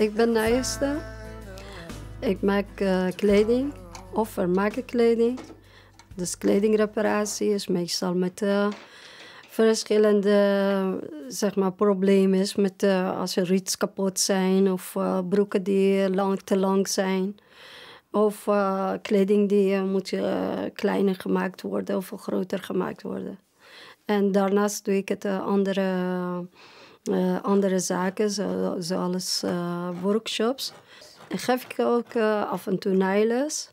Ik ben naaister. Ik maak eh, kleding of vermaak kleding. Dus kledingreparatie is meestal met eh, verschillende zeg maar, problemen. Is met, eh, als er iets kapot zijn of broeken die lang, te lang zijn. Of kleding die moet kleiner gemaakt worden of groter gemaakt worden. En daarnaast doe ik het andere, eh, andere zaken, zo, zoals eh, workshops. En geef ik ook eh, af en toe naailes.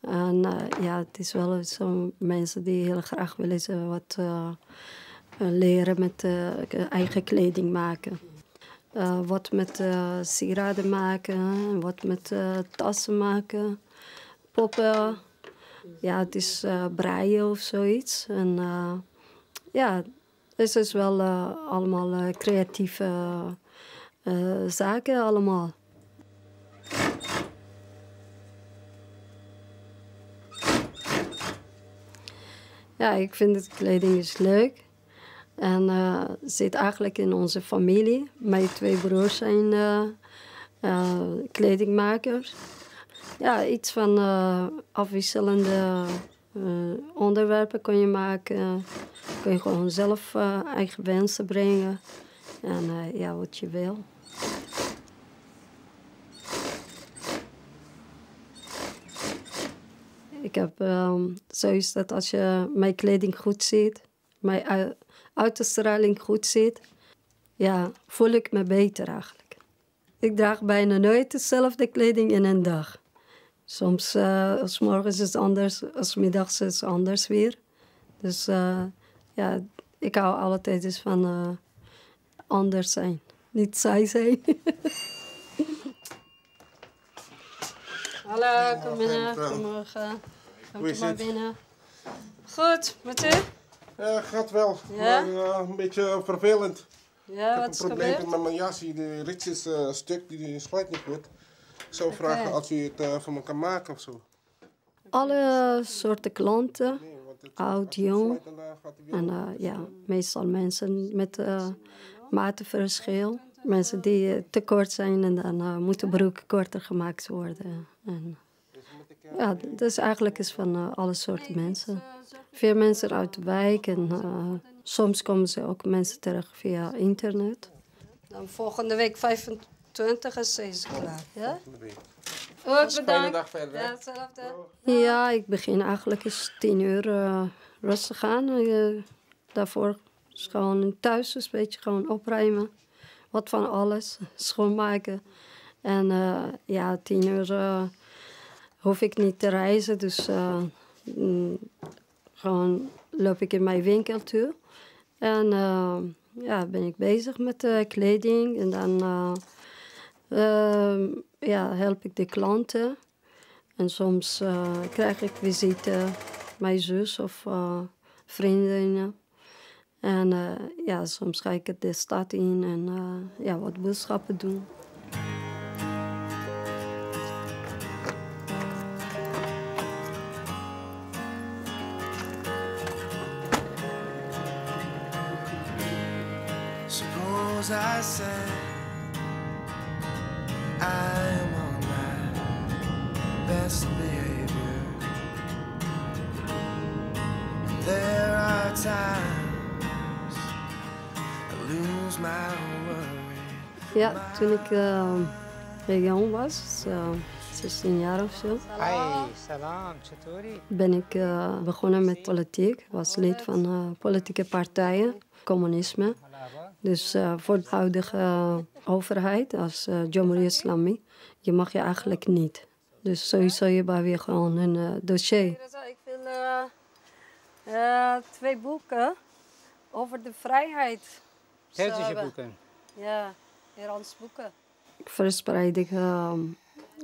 En ja, het is wel zo mensen die heel graag willen wat leren met eigen kleding maken. Wat met sieraden maken, wat met tassen maken, poppen. Ja, het is breien of zoiets. En ja, het is wel eh, allemaal eh, creatieve eh, zaken allemaal. Ja, ik vind het kleding is leuk. En zit eigenlijk in onze familie. Mijn twee broers zijn kledingmakers. Ja, iets van afwisselende onderwerpen kun je maken. Kun je gewoon zelf eh, eigen wensen brengen. En eh, ja, wat je wil. Ik heb um, zoiets dat als je mijn kleding goed ziet, mijn ui- uitstraling goed ziet, ja, voel ik me beter eigenlijk. Ik draag bijna nooit dezelfde kleding in een dag. Soms, s morgens is het anders, als middags is het anders weer. Dus eh, ja, ik hou altijd dus van eh, anders zijn. Niet saai zijn. Hallo, kom binnen. Goedemorgen. Kom maar binnen. Goed, met u? Ja, gaat wel. Ja? Maar een beetje vervelend. Ja, ik wat heb is een probleem gebeurd? met mijn jas. De rits is stuk, die sluit niet goed. Ik zou vragen als u het eh, voor me kan maken of zo. Alle soorten klanten, oud, jong. En eh, ja, meestal mensen met eh matenverschil. Mensen die te kort zijn en dan eh, moeten broeken korter gemaakt worden. En, ja, dus eigenlijk is van eh, alle soorten mensen. Veel mensen uit de wijk en eh, soms komen ze ook mensen terug via internet. Dan volgende week 25 is ze klaar. Ja? Ook bedankt. dag verder. hè? Ja, hetzelfde. Ja, ik begin eigenlijk eens tien uur eh, rustig aan. Eh, daarvoor is gewoon thuis dus een beetje gewoon opruimen. Wat van alles, schoonmaken. En eh, ja, tien uur hoef ik niet te reizen. Dus eh, mm, gewoon loop ik in mijn winkel toe. En ja, ben ik bezig met eh, kleding. En dan eh, ehm, ja, help ik de klanten. En soms eh, krijg ik visite, mijn zus of eh, vriendinnen. En eh, ja, soms ga ik de stad in en ja, wat boodschappen doen. I say Ja, toen ik ehm, uh, jong was, dus, ehm, 16 jaar of zo, ben ik eh, begonnen met politiek. Ik was lid van eh, politieke partijen, communisme. Dus eh, voor de huidige overheid als uh, Jomri Islami, je mag je eigenlijk niet. Dus sowieso je bij weer gewoon een dossier. Ik wil twee boeken over de vrijheid. Persische boeken. Ja, Iraans boeken. Ik verspreidde ehm,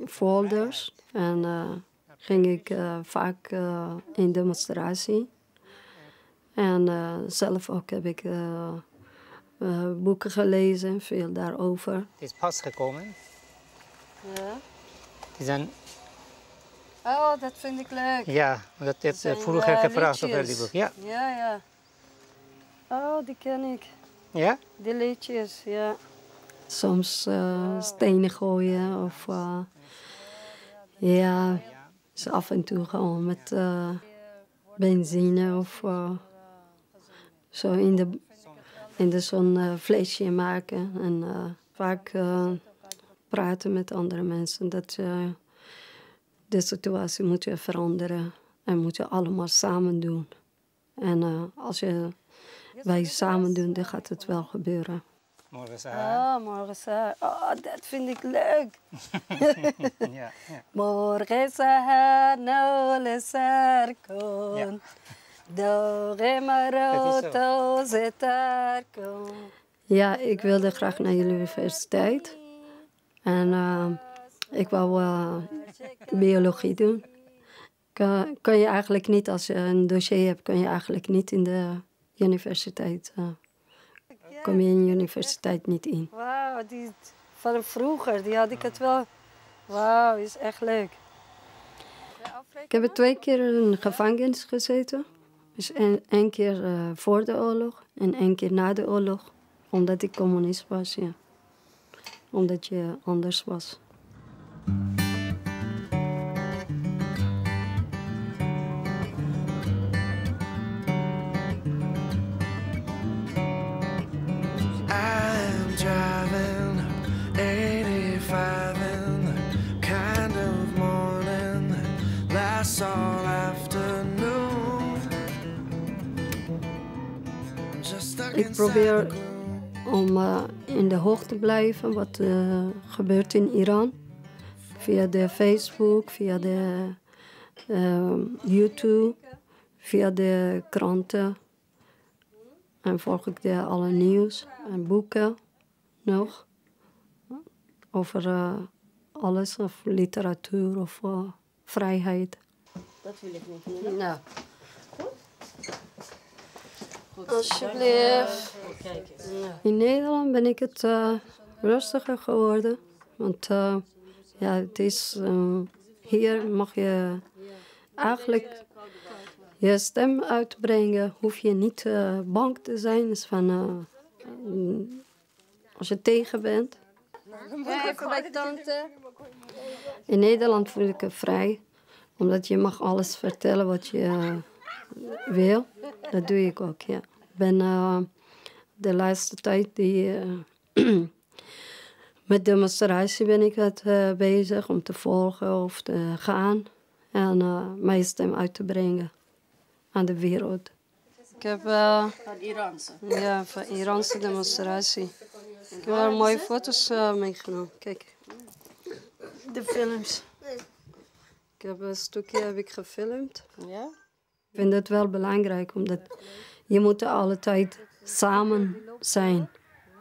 folders en eh, ging ik eh, vaak eh, in demonstratie. En eh, zelf ook heb ik eh, eh, boeken gelezen, veel daarover. Het is pas gekomen. Ja. Het is een Oh, dat vind ik leuk. Ja, dat uh, vroeger gebracht over die boek. Ja. Ja, ja. Oh, die ken ik. Ja? Die liedjes, ja. Soms eh, stenen gooien of... eh, ja, is af en toe gewoon met eh, benzine of zo in de, in de zon eh, vleesje maken. En eh, vaak eh, praten met andere mensen. Dat eh, de situatie moet je veranderen en moet je allemaal samen doen. En eh, als je, wij samen doen, dan gaat het wel gebeuren. Morgen is Ah, morgen Oh, dat vind ik leuk. ja, ja. Morgen sa no le sarkon. Maroto zetarkon. Ja, ik wilde graag naar de universiteit. En eh, ik wou eh, biologie doen. Kan, kan je eigenlijk niet, als je een dossier hebt, kan je eigenlijk niet in de universiteit. kom je in de universiteit niet in. Wauw, die van vroeger, die had ik het wel. Wauw, is echt leuk. Ik heb twee keer in gevangenis gezeten. Dus één keer eh, voor de oorlog en één keer na de oorlog. Omdat ik communist was, ja. Omdat je anders was. Ik probeer om eh, in de hoogte te blijven wat er gebeurt in Iran. Via de Facebook, via de eh, YouTube, via de kranten. En volg ik de alle nieuws en boeken nog. Over alles, of literatuur of vrijheid. Dat wil ik niet. Alsjeblieft. In Nederland ben ik het eh, rustiger geworden. Want eh, ja, het is, eh, hier mag je eigenlijk je stem uitbrengen. Hoef je niet eh, bang te zijn. Dus van, als je tegen bent. Even bij tante. In Nederland voel ik me vrij. Omdat je mag alles vertellen wat je wil. Dat doe ik ook, ja. Ik ben eh, de laatste tijd die, eh, met demonstratie ben ik het eh, bezig om te volgen of te gaan. En eh, mijn stem uit te brengen aan de wereld. Ik heb... Van Iranse. Ja, van Iranse demonstratie. Ik heb wel mooie foto's meegenomen. Kijk. De films. Ik heb een stukje heb ik gefilmd. Ja? Ik vind het wel belangrijk, omdat je moet altijd samen zijn.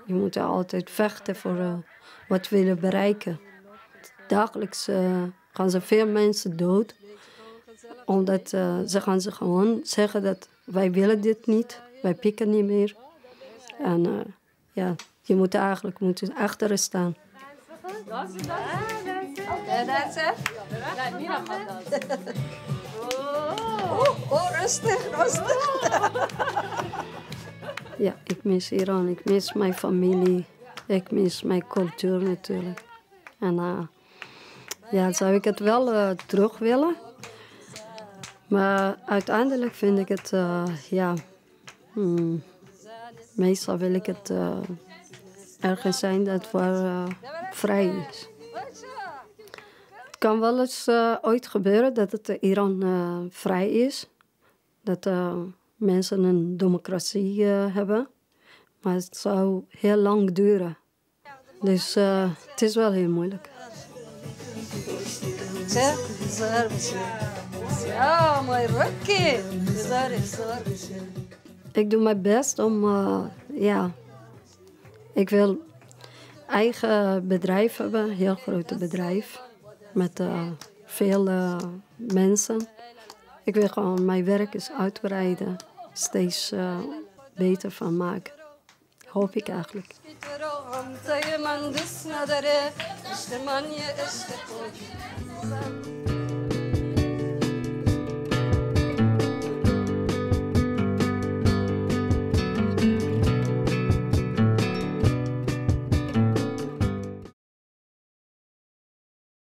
Je moet altijd vechten voor eh, wat we willen bereiken. Dagelijks eh, gaan ze veel mensen dood. Omdat eh, ze gaan ze gewoon zeggen dat wij willen dit niet. Wij pikken niet meer. En ja, je moet eigenlijk moet je achter staan. Oh, rustig, rustig. Ja, ik mis Iran. Ik mis mijn familie. Ik mis mijn cultuur natuurlijk. En eh, ja, zou ik het wel eh, terug willen. Maar uiteindelijk vind ik het, eh, ja... hmm, meestal wil ik het ergens zijn dat waar vrij is. Het kan wel eens ooit gebeuren dat het Iran vrij is. Dat eh, mensen een democratie eh, hebben. Maar het zou heel lang duren. Dus eh, het is wel heel moeilijk. Ja, mooi rukje. Ik doe mijn best om, ja, ik wil eigen bedrijf hebben, een heel groot bedrijf met veel mensen. Ik wil gewoon mijn werk eens uitbreiden, steeds eh, beter van maken. Hoop ik eigenlijk.